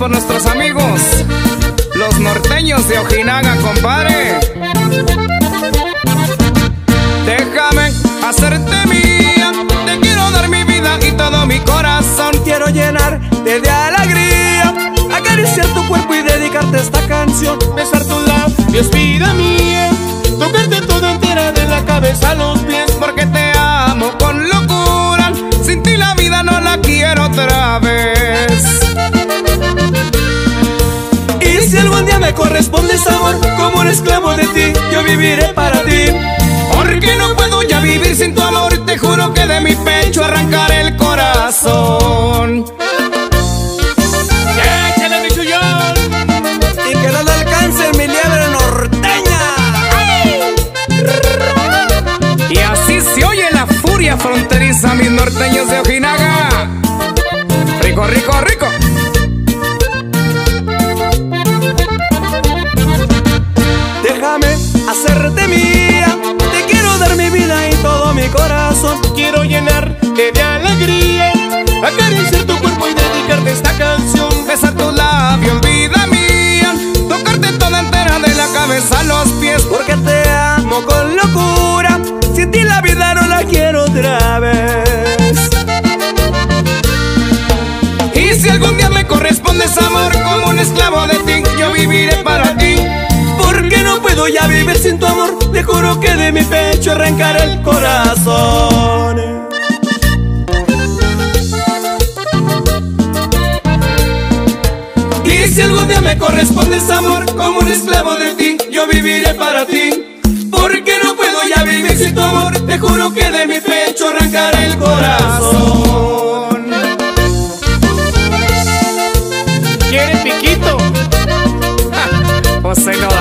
por nuestros amigos, los norteños de Ojinaga, compadre. Déjame hacerte mía, te quiero dar mi vida y todo mi corazón. Quiero llenarte de alegría, acariciar tu cuerpo y dedicarte esta canción. Besar tu labios, vida mía, tocarte toda entera de la cabeza a los me correspondes amor, como un esclavo de ti, yo viviré para ti. Porque no puedo ya vivir sin tu amor, te juro que de mi pecho arrancaré el corazón. ¡Échale, mi chullón! Y que no le alcance mi liebre norteña. Y así se oye la furia fronteriza, mis norteños de Ojinaga. Rico, rico, rico. A los pies. Porque te amo con locura, sin ti la vida no la quiero otra vez. Y si algún día me correspondes amor como un esclavo de ti, yo viviré para ti. Porque no puedo ya vivir sin tu amor, te juro que de mi pecho arrancaré el corazón. Si algún día me correspondes amor como un esclavo de ti, yo viviré para ti. Porque no puedo ya vivir sin tu amor, te juro que de mi pecho arrancaré el corazón. ¿Quieres piquito? José no